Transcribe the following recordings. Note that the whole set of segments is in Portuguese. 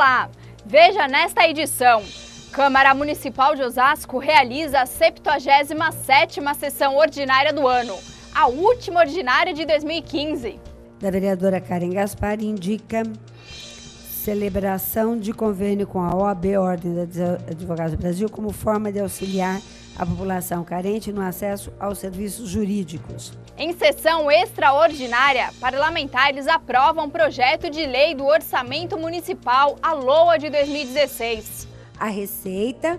Olá! Veja nesta edição. Câmara Municipal de Osasco realiza a 77ª sessão ordinária do ano, a última ordinária de 2015. Da vereadora Karen Gaspar indica celebração de convênio com a OAB, Ordem dos Advogados do Brasil, como forma de auxiliar a população carente no acesso aos serviços jurídicos. Em sessão extraordinária, parlamentares aprovam projeto de lei do Orçamento Municipal, a LOA de 2016. A receita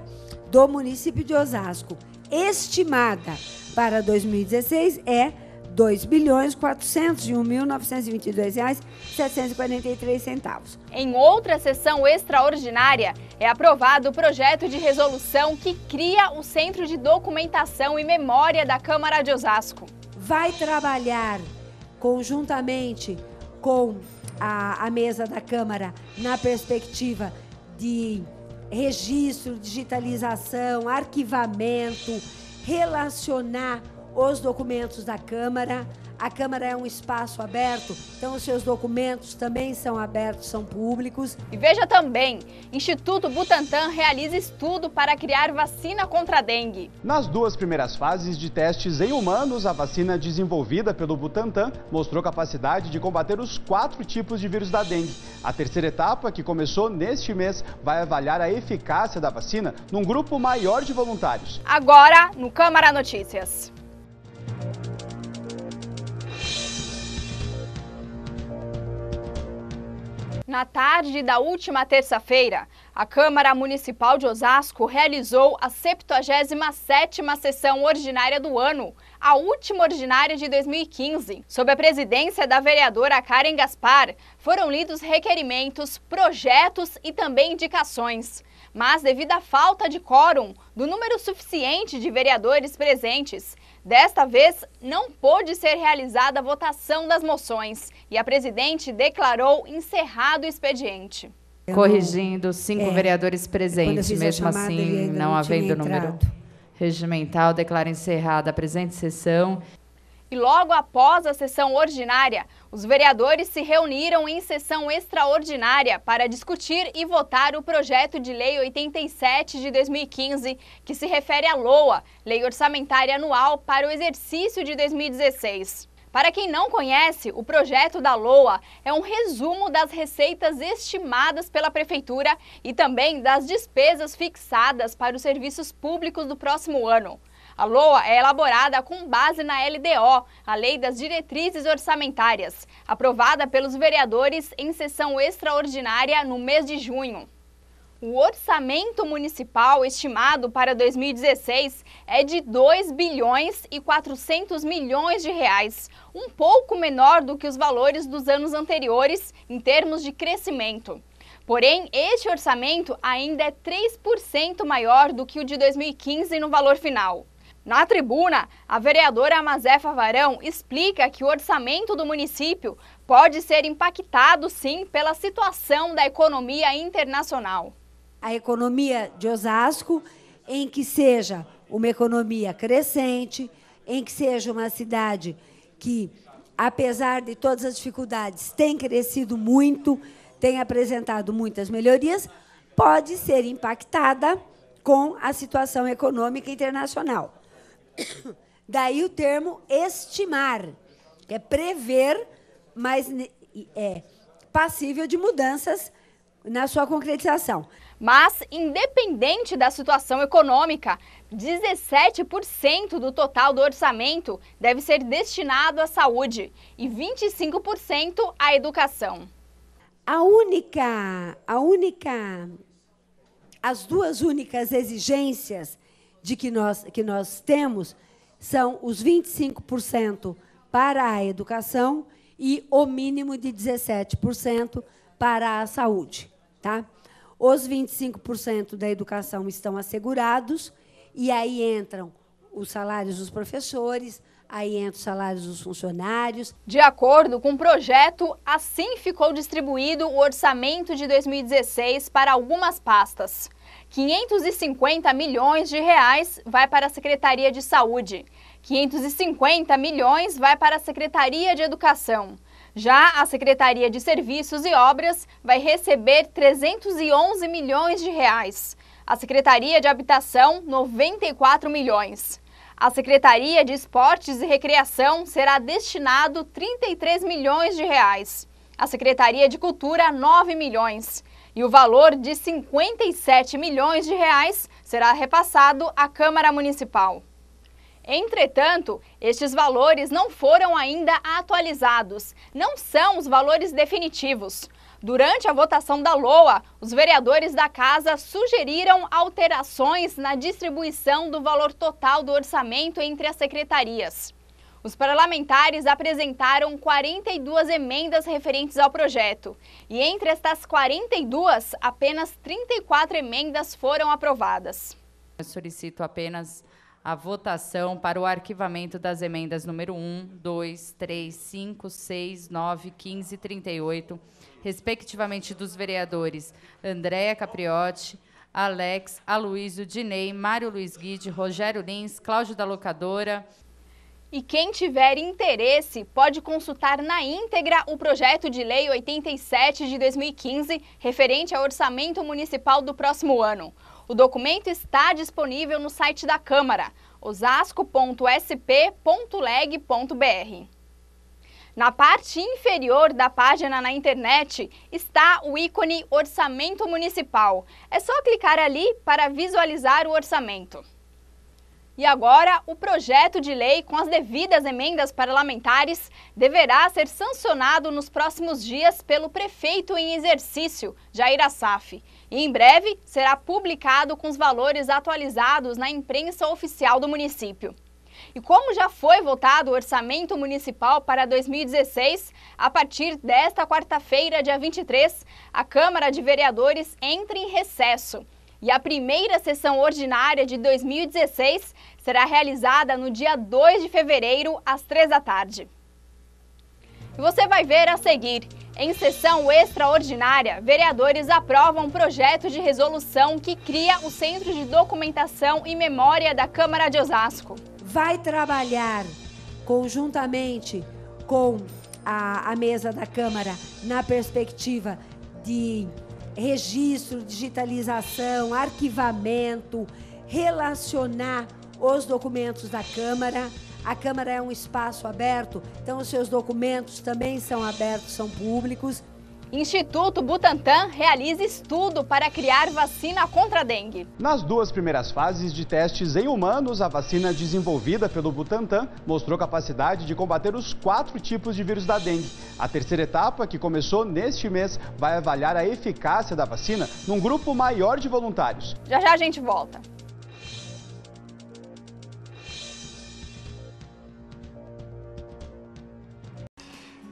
do município de Osasco, estimada para 2016, é R$ 2.401.922,743 Em outra sessão extraordinária, é aprovado o projeto de resolução que cria o Centro de Documentação e Memória da Câmara de Osasco. Vai trabalhar conjuntamente com a, a mesa da Câmara na perspectiva de registro, digitalização, arquivamento, relacionar os documentos da Câmara. A Câmara é um espaço aberto, então os seus documentos também são abertos, são públicos. E veja também, Instituto Butantan realiza estudo para criar vacina contra a dengue. Nas duas primeiras fases de testes em humanos, a vacina desenvolvida pelo Butantan mostrou capacidade de combater os quatro tipos de vírus da dengue. A terceira etapa, que começou neste mês, vai avaliar a eficácia da vacina num grupo maior de voluntários. Agora, no Câmara Notícias. Na tarde da última terça-feira, a Câmara Municipal de Osasco realizou a 77ª sessão ordinária do ano, a última ordinária de 2015. Sob a presidência da vereadora Karen Gaspar, foram lidos requerimentos, projetos e também indicações. Mas devido à falta de quórum do número suficiente de vereadores presentes, Desta vez, não pôde ser realizada a votação das moções e a presidente declarou encerrado o expediente. Corrigindo cinco é, vereadores presentes, mesmo assim, não, não havendo número regimental, declara encerrada a presente sessão e logo após a sessão ordinária, os vereadores se reuniram em sessão extraordinária para discutir e votar o projeto de lei 87 de 2015, que se refere à LOA, Lei Orçamentária Anual para o exercício de 2016. Para quem não conhece, o projeto da LOA é um resumo das receitas estimadas pela Prefeitura e também das despesas fixadas para os serviços públicos do próximo ano. A LOA é elaborada com base na LDO, a Lei das Diretrizes Orçamentárias, aprovada pelos vereadores em sessão extraordinária no mês de junho. O orçamento municipal estimado para 2016 é de 2 bilhões e 400 milhões de reais, um pouco menor do que os valores dos anos anteriores em termos de crescimento. Porém, este orçamento ainda é 3% maior do que o de 2015 no valor final. Na tribuna, a vereadora Mazefa Varão explica que o orçamento do município pode ser impactado, sim, pela situação da economia internacional. A economia de Osasco, em que seja uma economia crescente, em que seja uma cidade que, apesar de todas as dificuldades, tem crescido muito, tem apresentado muitas melhorias, pode ser impactada com a situação econômica internacional. Daí o termo estimar, que é prever, mas é passível de mudanças na sua concretização. Mas, independente da situação econômica, 17% do total do orçamento deve ser destinado à saúde e 25% à educação. A única, a única, as duas únicas exigências de que nós, que nós temos são os 25% para a educação e o mínimo de 17% para a saúde. Tá? Os 25% da educação estão assegurados, e aí entram os salários dos professores, aí entram os salários dos funcionários. De acordo com o projeto, assim ficou distribuído o orçamento de 2016 para algumas pastas. 550 milhões de reais vai para a Secretaria de Saúde, 550 milhões vai para a Secretaria de Educação, Já a Secretaria de Serviços e Obras vai receber 311 milhões de reais. A Secretaria de Habitação, 94 milhões. A Secretaria de Esportes e Recreação será destinado 33 milhões de reais. A Secretaria de Cultura, 9 milhões. E o valor de 57 milhões de reais será repassado à Câmara Municipal. Entretanto, estes valores não foram ainda atualizados, não são os valores definitivos. Durante a votação da LOA, os vereadores da casa sugeriram alterações na distribuição do valor total do orçamento entre as secretarias. Os parlamentares apresentaram 42 emendas referentes ao projeto. E entre estas 42, apenas 34 emendas foram aprovadas. Eu solicito apenas a votação para o arquivamento das emendas número 1, 2, 3, 5, 6, 9, 15 e 38, respectivamente dos vereadores Andréa Capriotti, Alex, Aloysio, Dinei, Mário Luiz Guide, Rogério Lins, Cláudio da Locadora. E quem tiver interesse pode consultar na íntegra o projeto de lei 87 de 2015, referente ao orçamento municipal do próximo ano. O documento está disponível no site da Câmara, osasco.sp.leg.br. Na parte inferior da página na internet está o ícone Orçamento Municipal. É só clicar ali para visualizar o orçamento. E agora, o projeto de lei, com as devidas emendas parlamentares, deverá ser sancionado nos próximos dias pelo prefeito em exercício, Jair Assaf. E em breve será publicado com os valores atualizados na imprensa oficial do município. E como já foi votado o orçamento municipal para 2016, a partir desta quarta-feira, dia 23, a Câmara de Vereadores entra em recesso. E a primeira sessão ordinária de 2016 será realizada no dia 2 de fevereiro, às 3 da tarde. E você vai ver a seguir. Em sessão extraordinária, vereadores aprovam um projeto de resolução que cria o Centro de Documentação e Memória da Câmara de Osasco. Vai trabalhar conjuntamente com a, a mesa da Câmara na perspectiva de registro, digitalização, arquivamento, relacionar os documentos da Câmara. A Câmara é um espaço aberto, então os seus documentos também são abertos, são públicos. Instituto Butantan realiza estudo para criar vacina contra a dengue. Nas duas primeiras fases de testes em humanos, a vacina desenvolvida pelo Butantan mostrou capacidade de combater os quatro tipos de vírus da dengue. A terceira etapa, que começou neste mês, vai avaliar a eficácia da vacina num grupo maior de voluntários. Já já a gente volta.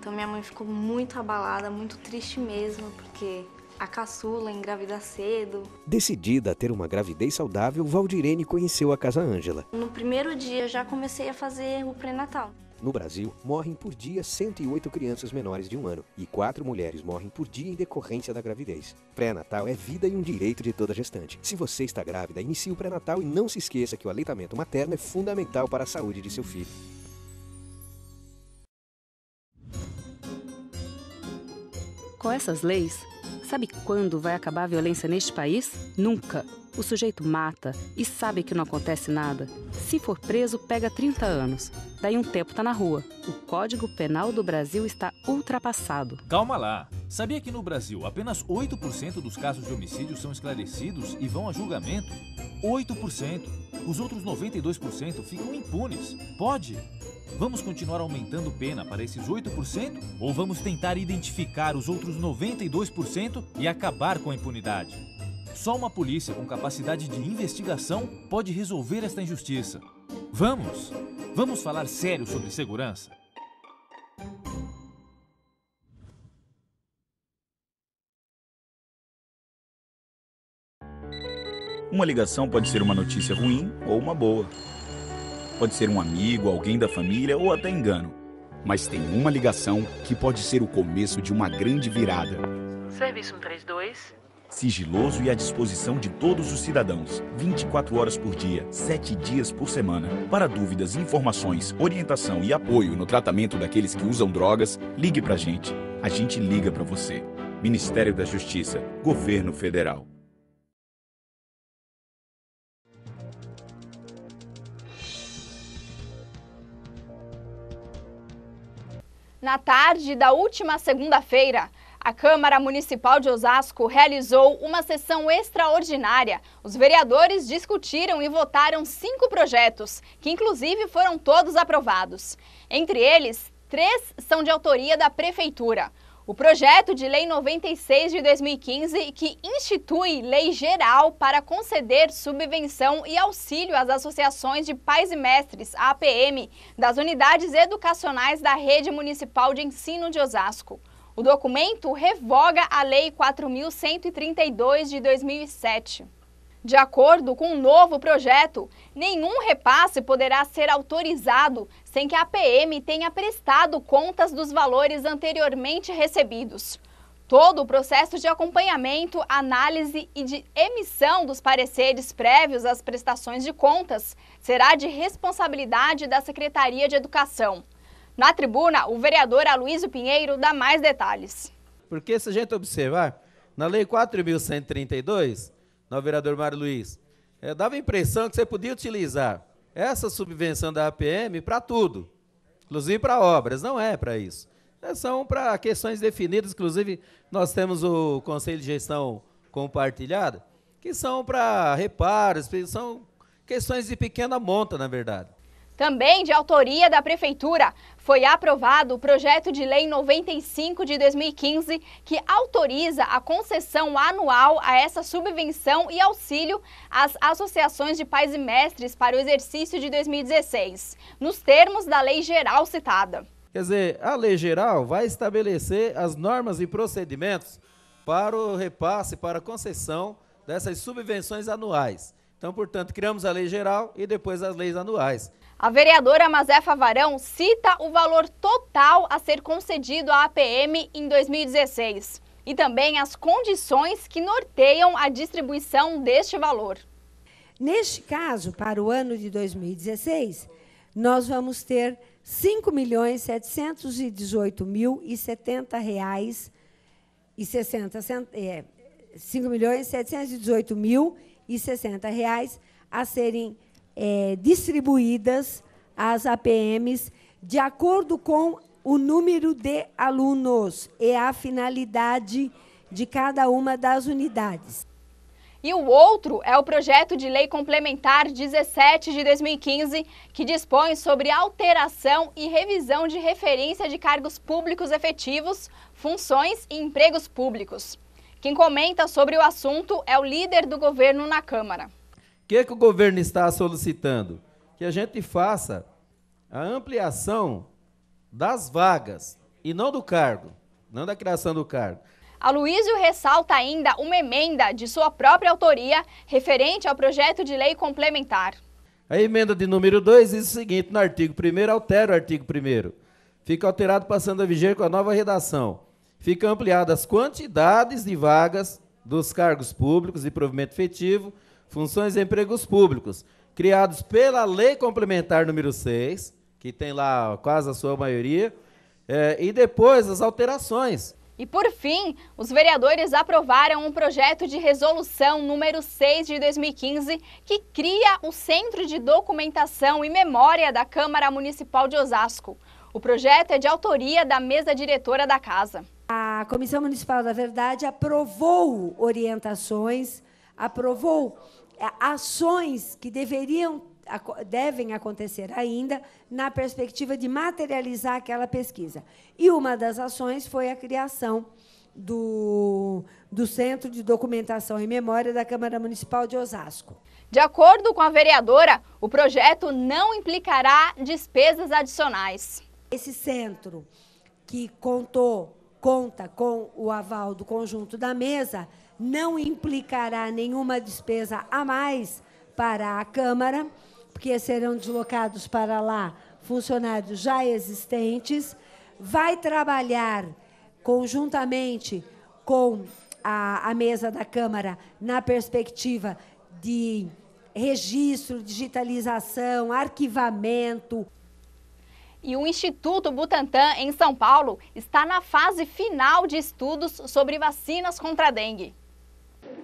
Então minha mãe ficou muito abalada, muito triste mesmo, porque a caçula engravida cedo. Decidida a ter uma gravidez saudável, Valdirene conheceu a Casa Ângela. No primeiro dia já comecei a fazer o pré-natal. No Brasil, morrem por dia 108 crianças menores de um ano e 4 mulheres morrem por dia em decorrência da gravidez. Pré-natal é vida e um direito de toda gestante. Se você está grávida, inicie o pré-natal e não se esqueça que o aleitamento materno é fundamental para a saúde de seu filho. Com essas leis, sabe quando vai acabar a violência neste país? Nunca. O sujeito mata e sabe que não acontece nada. Se for preso, pega 30 anos. Daí um tempo tá na rua. O Código Penal do Brasil está ultrapassado. Calma lá. Sabia que no Brasil apenas 8% dos casos de homicídio são esclarecidos e vão a julgamento? 8%. Os outros 92% ficam impunes. Pode? Vamos continuar aumentando pena para esses 8% ou vamos tentar identificar os outros 92% e acabar com a impunidade? Só uma polícia com capacidade de investigação pode resolver esta injustiça. Vamos! Vamos falar sério sobre segurança? Uma ligação pode ser uma notícia ruim ou uma boa. Pode ser um amigo, alguém da família ou até engano. Mas tem uma ligação que pode ser o começo de uma grande virada. Serviço 132. sigiloso e à disposição de todos os cidadãos, 24 horas por dia, 7 dias por semana. Para dúvidas, informações, orientação e apoio no tratamento daqueles que usam drogas, ligue pra gente. A gente liga para você. Ministério da Justiça, Governo Federal. Na tarde da última segunda-feira, a Câmara Municipal de Osasco realizou uma sessão extraordinária. Os vereadores discutiram e votaram cinco projetos, que inclusive foram todos aprovados. Entre eles, três são de autoria da Prefeitura. O projeto de Lei 96 de 2015, que institui lei geral para conceder subvenção e auxílio às associações de pais e mestres, APM, das unidades educacionais da Rede Municipal de Ensino de Osasco. O documento revoga a Lei 4132 de 2007. De acordo com o um novo projeto, nenhum repasse poderá ser autorizado sem que a PM tenha prestado contas dos valores anteriormente recebidos. Todo o processo de acompanhamento, análise e de emissão dos pareceres prévios às prestações de contas será de responsabilidade da Secretaria de Educação. Na tribuna, o vereador Aloysio Pinheiro dá mais detalhes. Porque se a gente observar, na Lei 4.132, no vereador Mário Luiz, é, dava a impressão que você podia utilizar essa subvenção da APM para tudo, inclusive para obras. Não é para isso. É, são para questões definidas, inclusive nós temos o Conselho de Gestão compartilhado, que são para reparos, são questões de pequena monta, na verdade. Também de autoria da Prefeitura, foi aprovado o projeto de lei 95 de 2015, que autoriza a concessão anual a essa subvenção e auxílio às associações de pais e mestres para o exercício de 2016, nos termos da lei geral citada. Quer dizer, a lei geral vai estabelecer as normas e procedimentos para o repasse, para a concessão dessas subvenções anuais. Então, portanto, criamos a lei geral e depois as leis anuais. A vereadora Mazefa Varão cita o valor total a ser concedido à APM em 2016 e também as condições que norteiam a distribuição deste valor. Neste caso, para o ano de 2016, nós vamos ter 5.718.070 reais e 60 é, 5.718.060 reais a serem é, distribuídas às APMs de acordo com o número de alunos e a finalidade de cada uma das unidades. E o outro é o projeto de lei complementar 17 de 2015, que dispõe sobre alteração e revisão de referência de cargos públicos efetivos, funções e empregos públicos. Quem comenta sobre o assunto é o líder do governo na Câmara que, que o governo está solicitando? Que a gente faça a ampliação das vagas e não do cargo, não da criação do cargo. Aloysio ressalta ainda uma emenda de sua própria autoria referente ao projeto de lei complementar. A emenda de número 2 diz o seguinte: no artigo 1 altera o artigo 1. Fica alterado passando a viger com a nova redação. Fica ampliadas as quantidades de vagas dos cargos públicos de provimento efetivo funções e empregos públicos, criados pela Lei Complementar número 6, que tem lá quase a sua maioria, é, e depois as alterações. E por fim, os vereadores aprovaram um projeto de resolução número 6 de 2015 que cria o Centro de Documentação e Memória da Câmara Municipal de Osasco. O projeto é de autoria da mesa diretora da casa. A Comissão Municipal da Verdade aprovou orientações, aprovou ações que deveriam devem acontecer ainda na perspectiva de materializar aquela pesquisa. E uma das ações foi a criação do, do Centro de Documentação e Memória da Câmara Municipal de Osasco. De acordo com a vereadora, o projeto não implicará despesas adicionais. Esse centro, que contou, conta com o aval do conjunto da mesa, não implicará nenhuma despesa a mais para a Câmara, porque serão deslocados para lá funcionários já existentes, vai trabalhar conjuntamente com a, a mesa da Câmara na perspectiva de registro, digitalização, arquivamento. E o Instituto Butantan, em São Paulo, está na fase final de estudos sobre vacinas contra a dengue.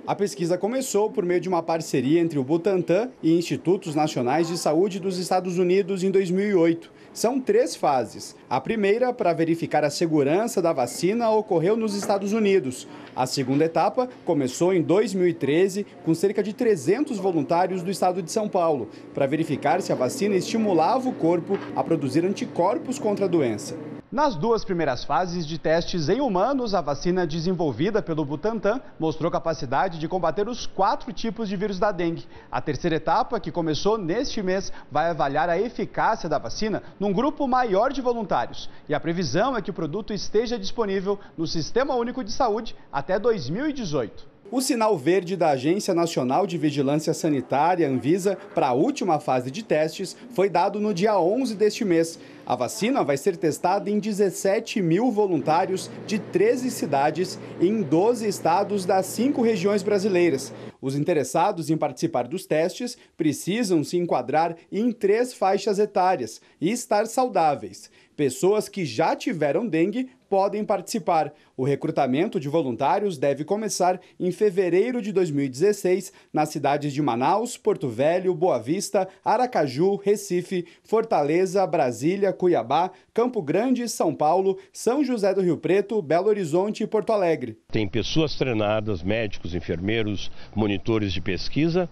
A pesquisa começou por meio de uma parceria entre o Butantan e Institutos Nacionais de Saúde dos Estados Unidos em 2008. São três fases. A primeira, para verificar a segurança da vacina, ocorreu nos Estados Unidos. A segunda etapa começou em 2013, com cerca de 300 voluntários do estado de São Paulo, para verificar se a vacina estimulava o corpo a produzir anticorpos contra a doença. Nas duas primeiras fases de testes em humanos, a vacina desenvolvida pelo Butantan mostrou capacidade de combater os quatro tipos de vírus da dengue. A terceira etapa, que começou neste mês, vai avaliar a eficácia da vacina num grupo maior de voluntários. E a previsão é que o produto esteja disponível no Sistema Único de Saúde até 2018. O sinal verde da Agência Nacional de Vigilância Sanitária, Anvisa, para a última fase de testes foi dado no dia 11 deste mês. A vacina vai ser testada em 17 mil voluntários de 13 cidades em 12 estados das cinco regiões brasileiras. Os interessados em participar dos testes precisam se enquadrar em três faixas etárias e estar saudáveis. Pessoas que já tiveram dengue podem participar. O recrutamento de voluntários deve começar em fevereiro de 2016 nas cidades de Manaus, Porto Velho, Boa Vista, Aracaju, Recife, Fortaleza, Brasília, Cuiabá, Campo Grande, São Paulo, São José do Rio Preto, Belo Horizonte e Porto Alegre. Tem pessoas treinadas, médicos, enfermeiros, monitores de pesquisa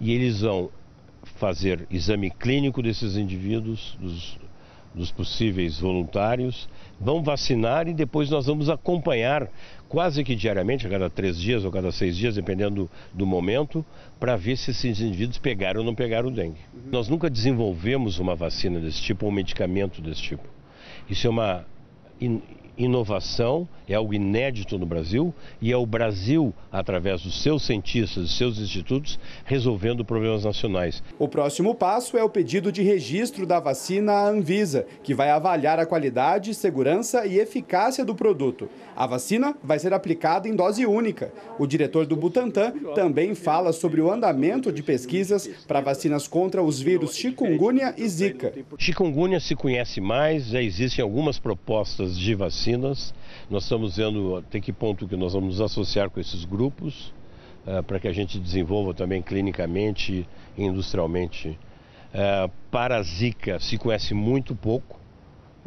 e eles vão fazer exame clínico desses indivíduos, dos dos possíveis voluntários, vão vacinar e depois nós vamos acompanhar quase que diariamente, a cada três dias ou cada seis dias, dependendo do, momento, para ver se esses indivíduos pegaram ou não pegaram o dengue. Nós nunca desenvolvemos uma vacina desse tipo ou um medicamento desse tipo. Isso é uma inovação, é algo inédito no Brasil e é o Brasil, através dos seus cientistas, dos seus institutos, resolvendo problemas nacionais. O próximo passo é o pedido de registro da vacina à Anvisa, que vai avaliar a qualidade, segurança e eficácia do produto. A vacina vai ser aplicada em dose única. O diretor do Butantan também fala sobre o andamento de pesquisas para vacinas contra os vírus chikungunya e zika. Chikungunya se conhece mais, já existem algumas propostas de vacina vacinas. Nós estamos vendo até que ponto que nós vamos nos associar com esses grupos uh, para que a gente desenvolva também clinicamente e industrialmente. Uh, para a Zika se conhece muito pouco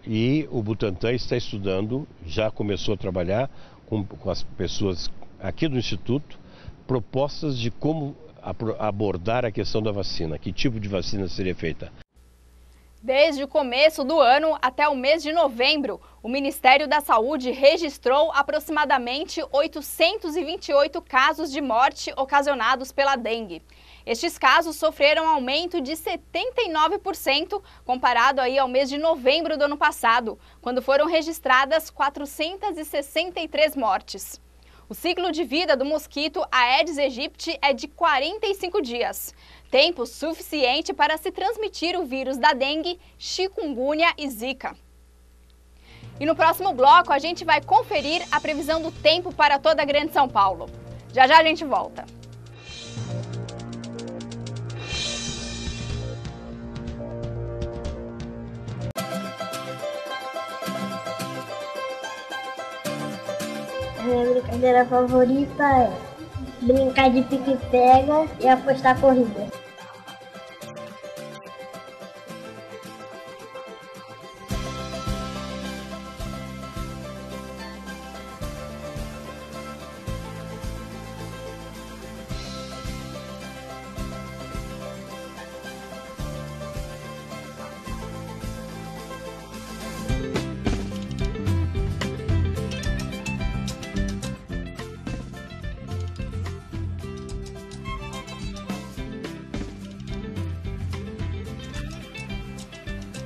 e o Butantan está estudando, já começou a trabalhar com, com as pessoas aqui do Instituto, propostas de como abordar a questão da vacina, que tipo de vacina seria feita. Desde o começo do ano até o mês de novembro, o Ministério da Saúde registrou aproximadamente 828 casos de morte ocasionados pela dengue. Estes casos sofreram aumento de 79% comparado aí ao mês de novembro do ano passado, quando foram registradas 463 mortes. O ciclo de vida do mosquito Aedes aegypti é de 45 dias tempo suficiente para se transmitir o vírus da dengue, chikungunya e zika. E no próximo bloco a gente vai conferir a previsão do tempo para toda a Grande São Paulo. Já já a gente volta. Minha brincadeira favorita é brincar de pique-pega e apostar corrida.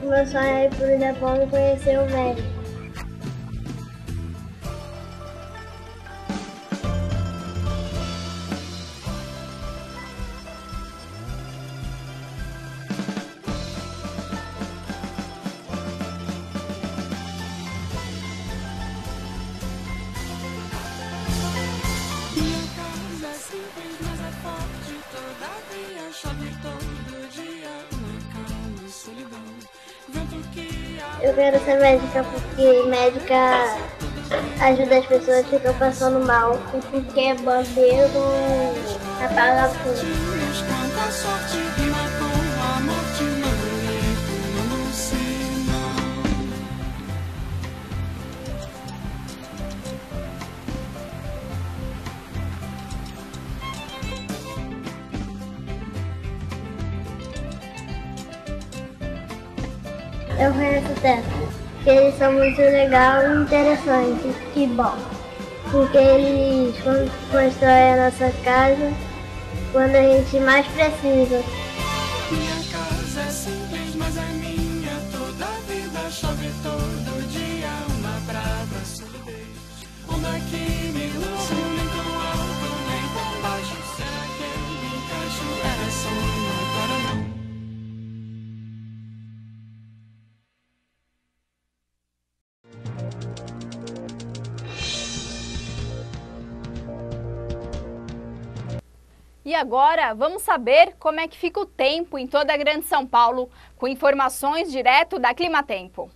Meu sonho é pro Japão e conhecer o México. Médica ajuda as pessoas que estão passando mal e porque bombeiro apaga fogo. Eu conheço tanto, que eles são muito legais e interessantes. Que bom. Porque eles constroem a nossa casa quando a gente mais precisa. E agora vamos saber como é que fica o tempo em toda a Grande São Paulo, com informações direto da Climatempo.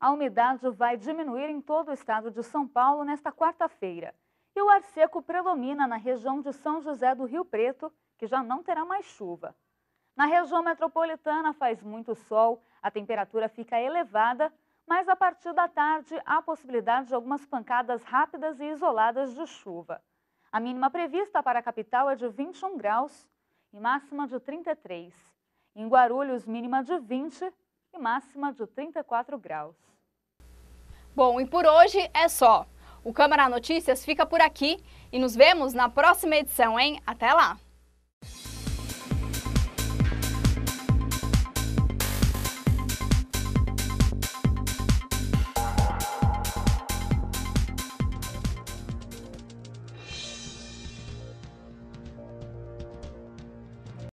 A umidade vai diminuir em todo o estado de São Paulo nesta quarta-feira. E o ar seco predomina na região de São José do Rio Preto, que já não terá mais chuva. Na região metropolitana faz muito sol, a temperatura fica elevada, mas a partir da tarde há possibilidade de algumas pancadas rápidas e isoladas de chuva. A mínima prevista para a capital é de 21 graus e máxima de 33. Em Guarulhos, mínima de 20 e máxima de 34 graus. Bom, e por hoje é só. O Câmara Notícias fica por aqui e nos vemos na próxima edição, hein? Até lá!